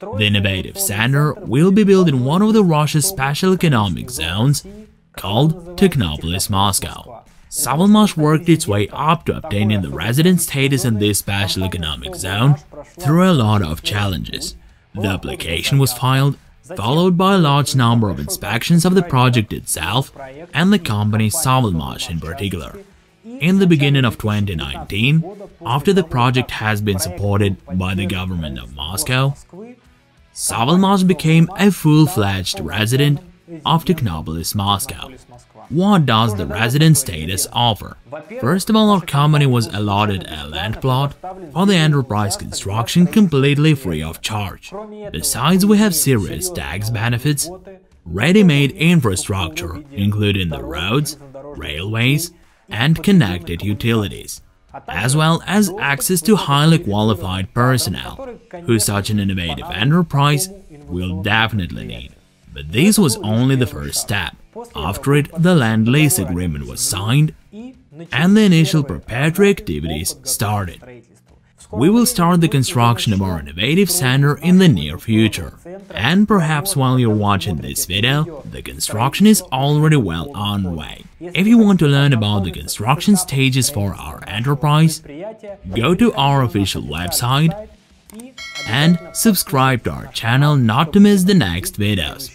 The innovative center will be built in one of the Russia's special economic zones called Technopolis Moscow. SovElMash worked its way up to obtaining the resident status in this special economic zone through a lot of challenges. The application was filed, followed by a large number of inspections of the project itself and the company SovElMash in particular. In the beginning of 2019, after the project has been supported by the government of Moscow, SovElMash became a full-fledged resident of Technopolis Moscow. What does the resident status offer? First of all, our company was allotted a land plot for the enterprise construction completely free of charge. Besides, we have serious tax benefits, ready-made infrastructure, including the roads, railways, and connected utilities, as well as access to highly qualified personnel, who such an innovative enterprise will definitely need. But this was only the first step. After it, the land lease agreement was signed and the initial preparatory activities started. We will start the construction of our innovative center in the near future. And perhaps while you're watching this video, the construction is already well on way. If you want to learn about the construction stages for our enterprise, go to our official website and subscribe to our channel not to miss the next videos.